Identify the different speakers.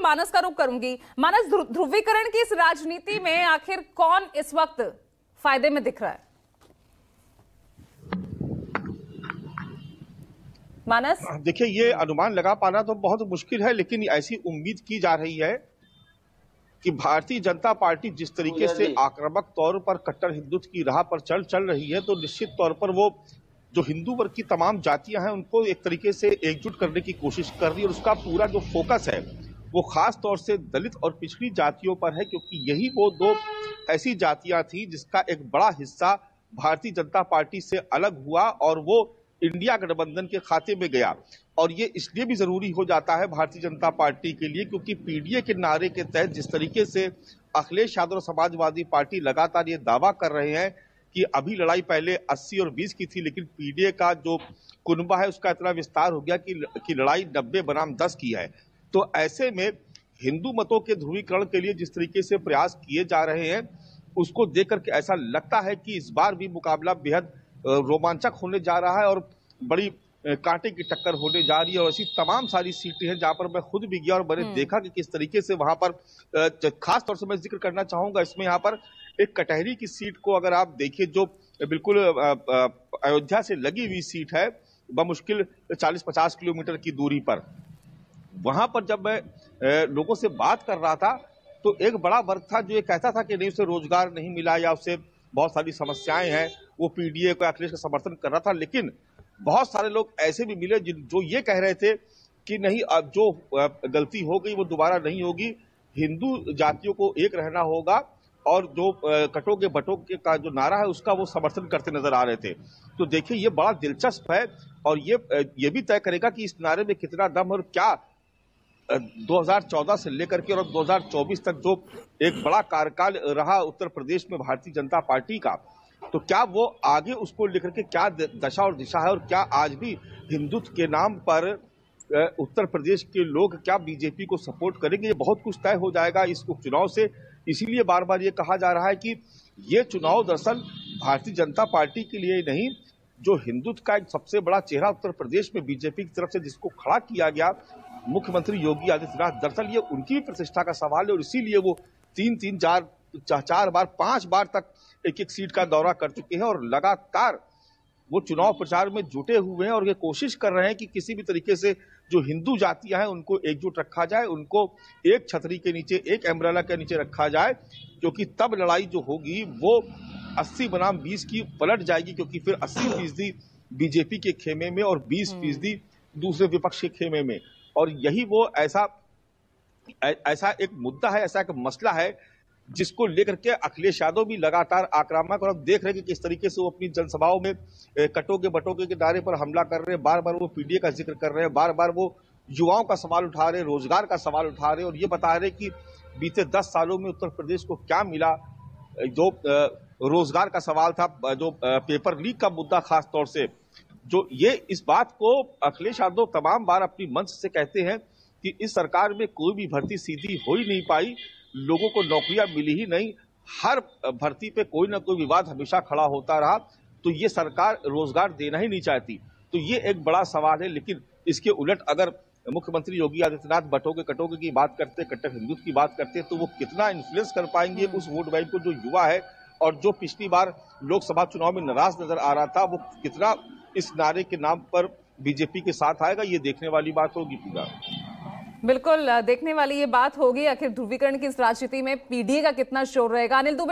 Speaker 1: मानस का रुख करूँगी। मानस ध्रुवीकरण की इस राजनीति में आखिर कौन इस वक्त फ़ायदे में दिख रहा है? मानस?
Speaker 2: देखिए ये अनुमान लगा पाना तो बहुत मुश्किल है लेकिन ऐसी उम्मीद की जा रही है कि भारतीय जनता पार्टी जिस तरीके से आक्रामक तौर पर कट्टर हिंदुत्व की राह पर चल चल रही है तो निश्चित तौर पर वो जो हिंदू वर्ग की तमाम जातियाँ हैं उनको एक तरीके से एकजुट करने की कोशिश कर रही है और उसका पूरा जो फोकस है वो खास तौर से दलित और पिछड़ी जातियों पर है क्योंकि यही वो दो ऐसी जातियाँ थी जिसका एक बड़ा हिस्सा भारतीय जनता पार्टी से अलग हुआ और वो इंडिया गठबंधन के खाते में गया। और ये इसलिए भी ज़रूरी हो जाता है भारतीय जनता पार्टी के लिए क्योंकि पीडीए के नारे के तहत जिस तरीके से अखिलेश यादव समाजवादी पार्टी लगातार ये दावा कर रहे हैं कि अभी लड़ाई पहले 80 और 20 की थी लेकिन पीडीए का जो कुनबा है उसका इतना विस्तार हो गया कि, कि लड़ाई 90 बनाम 10 की है। तो ऐसे में हिंदू मतों के ध्रुवीकरण के लिए जिस तरीके से प्रयास किए जा रहे हैं उसको देख करके ऐसा लगता है कि इस बार भी मुकाबला बेहद रोमांचक होने जा रहा है और बड़ी कांटे की टक्कर होने जा रही है और ऐसी तमाम सारी सीटें हैं जहाँ पर मैं खुद भी गया और मैंने हम्म। देखा कि किस तरीके से वहाँ पर खास तौर से मैं ज़िक्र करना चाहूँगा इसमें यहाँ पर एक कटहरी की सीट को अगर आप देखिए जो बिल्कुल अयोध्या से लगी हुई सीट है बमुश्किल 40-50 किलोमीटर की दूरी पर वहाँ पर जब मैं लोगों से बात कर रहा था तो एक बड़ा वर्ग था जो ये कहता था कि नहीं, उसे रोज़गार नहीं मिला या उसे बहुत सारी समस्याएँ हैं, वो पीडीए को अखिलेश का समर्थन कर रहा था, लेकिन बहुत सारे लोग ऐसे भी मिले जो ये कह रहे थे कि नहीं, अब जो गलती हो गई वो दोबारा नहीं होगी, हिंदू जातियों को एक रहना होगा और जो कटोगे बटोगे का जो नारा है उसका वो समर्थन करते नज़र आ रहे थे। तो देखिए, ये बड़ा दिलचस्प है और ये ये भी तय करेगा कि इस नारे में कितना दम और क्या 2014 से लेकर के और 2024 तक जो एक बड़ा कार्यकाल रहा उत्तर प्रदेश में भारतीय जनता पार्टी का तो क्या वो आगे उसको लेकर के क्या दशा और दिशा है और क्या आज भी हिंदुत्व के नाम पर उत्तर प्रदेश के लोग क्या बीजेपी को सपोर्ट करेंगे? ये बहुत कुछ तय हो जाएगा इस उपचुनाव से। इसीलिए बार बार ये कहा जा रहा है कि ये चुनाव दरअसल भारतीय जनता पार्टी के लिए नहीं, जो हिंदुत्व का एक सबसे बड़ा चेहरा उत्तर प्रदेश में बीजेपी की तरफ़ से जिसको खड़ा किया गया मुख्यमंत्री योगी आदित्यनाथ दरअसल ये उनकी भी प्रतिष्ठा का सवाल है और इसीलिए वो तीन तीन चार चार बार पाँच बार तक एक एक सीट का दौरा कर चुके हैं और लगातार वो चुनाव प्रचार में जुटे हुए हैं और ये कोशिश कर रहे हैं कि किसी भी तरीके से जो हिंदू जातियाँ हैं उनको एकजुट रखा जाए उनको एक छतरी के नीचे एक एम्ब्रेला के नीचे रखा जाए क्योंकि तब लड़ाई जो होगी वो 80 बनाम 20 की पलट जाएगी क्योंकि फिर 80 फ़ीसदी बीजेपी के खेमे में और 20 हम्म। फ़ीसदी दूसरे विपक्ष के खेमे में और यही वो ऐसा ऐसा एक मुद्दा है, ऐसा एक मसला है, जिसको लेकर के अखिलेश यादव भी लगातार आक्रामक और अब देख रहे हैं कि किस तरीके से वो अपनी जनसभाओं में कटोगे बटोगे के दायरे पर हमला कर रहे हैं बार बार वो पीडीए का ज़िक्र कर रहे हैं बार बार वो युवाओं का सवाल उठा रहे हैं, रोज़गार का सवाल उठा रहे हैं और ये बता रहे कि बीते दस सालों में उत्तर प्रदेश को क्या मिला? जो रोज़गार का सवाल था, जो पेपर लीक का मुद्दा खासतौर से जो ये इस बात को अखिलेश यादव तमाम बार अपनी मंच से कहते हैं कि इस सरकार में कोई भी भर्ती सीधी हो ही नहीं पाई लोगों को नौकरियाँ मिली ही नहीं हर भर्ती पे कोई ना कोई विवाद हमेशा खड़ा होता रहा तो ये सरकार रोज़गार देना ही नहीं चाहती तो ये एक बड़ा सवाल है लेकिन इसके उलट अगर मुख्यमंत्री योगी आदित्यनाथ बटोगे कटोगे की बात करते कट्टर हिंदुत्व की बात करते तो वो कितना इन्फ्लुएंस कर पाएँगे हम्म। उस वोट बैंक को जो युवा है और जो पिछली बार लोकसभा चुनाव में नाराज़ नज़र आ रहा था वो कितना इस नारे के नाम पर बीजेपी के साथ आएगा, ये देखने वाली बात होगी पूरा।
Speaker 1: बिल्कुल, देखने वाली ये बात होगी। आखिर ध्रुवीकरण की इस राजनीति में पीडीए का कितना शोर रहेगा? अनिल दुबे